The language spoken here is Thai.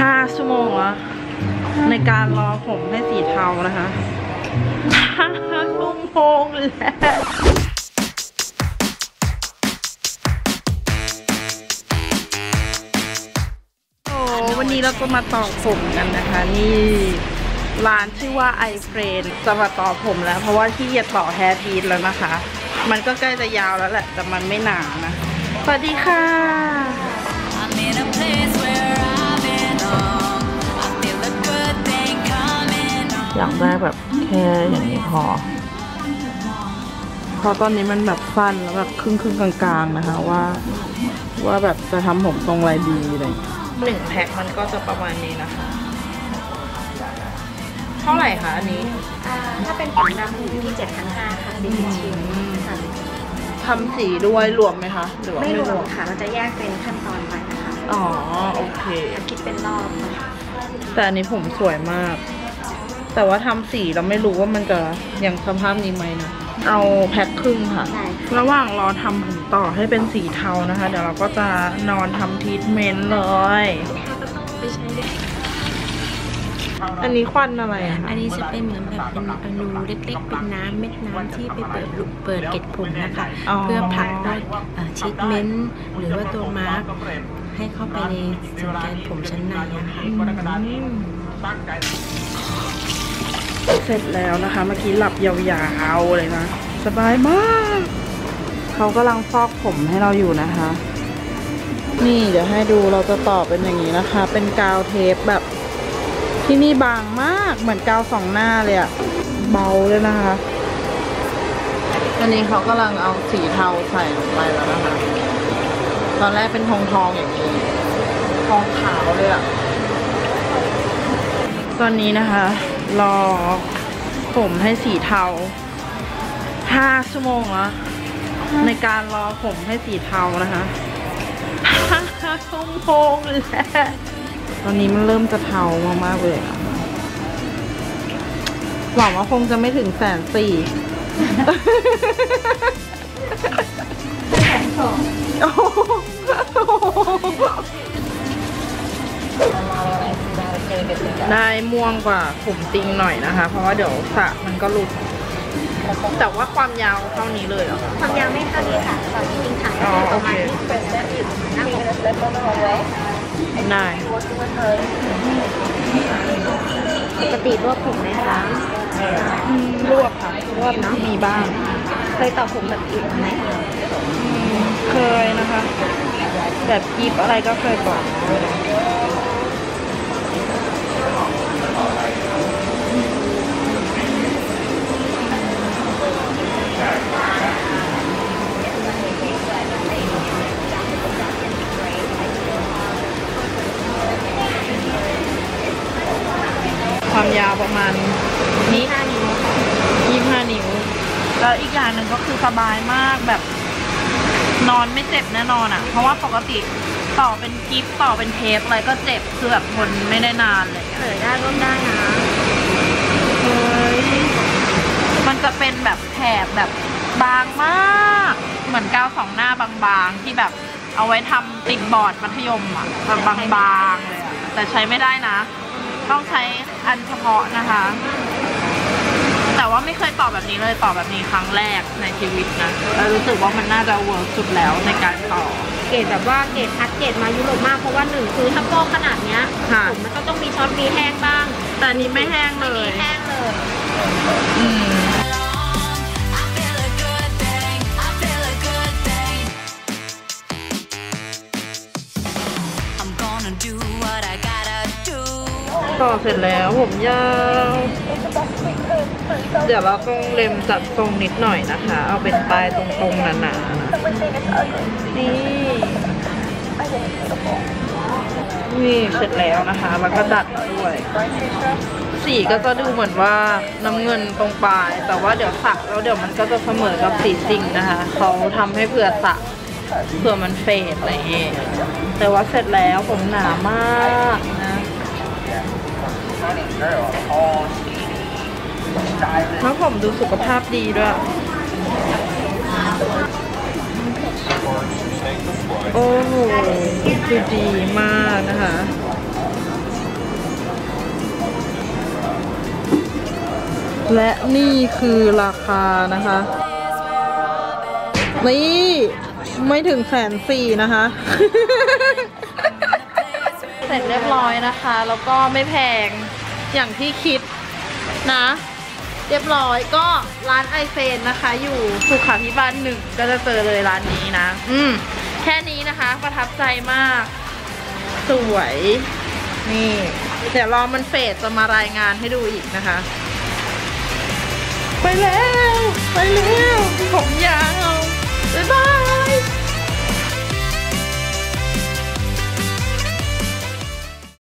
ห้าชั่วโมงแล้วในการรอผมให้สีเทานะคะห้าชั่วโมงแล้วโอ้วันนี้เราก็มาต่อผมกันนะคะ นี่ร้านชื่อว่าไอเฟรนจะมาต่อผมแล้ว เพราะว่าที่จะต่อ hairpiece แล้วนะคะ มันก็ใกล้จะยาวแล้วแหละ แต่มันไม่หนานะ สวัสดีค่ะ อย่างแรกแบบแค่อย่างนี้พอเพราะตอนนี้มันแบบสั้นแล้วแบบครึ่งครึ่งๆกลางๆนะคะว่า ว่าแบบจะทำผมทรงอะไรดีอะไรอย่างเงี้ยหนึ่งแพ็คมันก็จะประมาณนี้นะคะ เท่าไหร่คะอันนี้อ่าถ้าเป็นผมดำอยู่ที่7,500ค่ะสี่สิบชิ้นค่ะทำสีด้วยรวมไหมคะหรือว่าไม่ไม่รรววมมค่ะเราจะแยกเป็นขั้นตอนไปนะคะ อ๋อ โอเค คิดเป็นรอบค่ะแต่อันนี้ผมสวยมาก แต่ว่าทำสีเราไม่รู้ว่ามันจะยังสภาพนี้ไหมนะเอาแพ็คครึ่งค่ะได้ค่ะระหว่างรอทำผมต่อให้เป็นสีเทานะคะ เดี๋ยวเราก็จะนอนทำทรีทเมนต์เลยไปใช้ได้อันนี้ควันอะไรอะคะอันนี้จะเป็นเหมือนแบบเป็นอนูเล็กๆ เป็นน้ำเม็ดน้ำที่ไปเปิดลูกเปิดเกล็ดผมนะคะอ๋อเพื่อผลักด้วยชีทเมนต์หรือว่าตัวมาร์กให้เข้าไปในส่วนแกนผมชั้นในอะค่ะ เสร็จแล้วนะคะ เมื่อกี้หลับยาวๆเลยนะ สบายมาก เขากำลังฟอกผมให้เราอยู่นะคะ นี่เดี๋ยวให้ดูเราจะต่อเป็นอย่างนี้นะคะ เป็นกาวเทปแบบที่นี่บางมากเหมือนกาวสองหน้าเลยอะเบาเลยนะคะอันนี้เขากำลังเอาสีเทาใส่ลงไปแล้วนะคะ ตอนแรกเป็นทองทองอย่างนี้ ทองขาวเลยอะตอนนี้นะคะ รอผมให้สีเทาห้าชั่วโมงแล้วในการรอผมให้สีเทานะคะห้าชั่วโมงแล้วตอนนี้มันเริ่มจะเทามากๆเลยอะหวังว่าคงจะไม่ถึงแสนสี่โอ้โห ได้ม่วงกว่าผมติงหน่อยนะคะ เพราะว่าเดี๋ยวสระมันก็หลุด แต่ว่าความยาวเท่านี้เลยเหรอคะความยาวไม่เท่านี้ค่ะตอนจริงๆถ่ายอ๋อได้ประมาณโอเคที่เป็นแบบอยู่หน้าผมได้ปกติรวบผมไหมคะอืมรวบค่ะรวบนะมีบ้าง เคยต่อผมแบบอื่นไหมอืมเคยนะคะ แบบกีบอะไรก็เคยก่อน ความยาวประมาณนี้ห้านิ้วค่ะยี่ห้านิ้ว แล้วอีกอย่างหนึ่งก็คือสบายมากแบบ นอนไม่เจ็บแน่นอนอะ่ะ เพราะว่าปกติต่อเป็นกิฟต่อเป็นเทปอะไรก็เจ็บคือแบบทนไม่ได้นานเลยเผยได้ร่วมได้นะเฮ้ยมันจะเป็นแบบแถบแบบบางมาก เหมือนกาวสองหน้าบางๆ ที่แบบเอาไว้ทำติดบอร์ดมัธยมอะ่ะแบบบางๆเลยอะแต่ใช้ไม่ได้นะ ต้องใช้อันเฉพาะนะคะ แต่ว่าไม่เคยต่อแบบนี้เลยต่อแบบนี้ครั้งแรกในชีวิตนะแล้วรู้สึกว่ามันน่าจะ work สุดแล้วในการต่อ เกรดแบบว่าเกรดคัดเกรดมายุโรปมากเพราะว่าหนึ่งคือถ้าโป้ขนาดเนี้ยค่ะ ผมมันก็ต้องมีช็อตมีแห้งบ้าง แต่อันนี้ไม่แห้งเลไม่มีแห้งเลย อืม ต่อเสร็จแล้วผมยาว เดี๋ยวเราต้องเล็มจัดทรงนิดหน่อยนะคะ เอาเป็นปลายตรงๆหนาๆนะนี่นี่เสร็จแล้วนะคะ แล้วก็ดัดด้วย สีก็จะดูเหมือนว่าน้ำเงินตรงปลาย แต่ว่าเดี๋ยวสักแล้วเดี๋ยวมันก็จะเสมอกับสีจริงนะคะ เขาทำให้เผื่อสักเผื่อมันเฟดอะไรเงี้ยแต่ว่าเสร็จแล้วผมหนามาก แล้วผมดูสุขภาพดีด้วย โอ้โหดูดีมากนะคะและนี่คือราคานะคะ นี่ ไม่ถึงแสนสี่นะคะ เสร็จเรียบร้อยนะคะ แล้วก็ไม่แพง อย่างที่คิดนะ เรียบร้อยก็ร้านไอเซนนะคะ อยู่สุขาพิบาลหนึ่งก็จะเจอเลยร้านนี้นะ อืมแค่นี้นะคะ ประทับใจมาก สวย นี่ เดี๋ยวรอมันเฟดจะมารายงานให้ดูอีกนะคะ ไปแล้ว ไปแล้ว ผมยาวบ๊ายบาย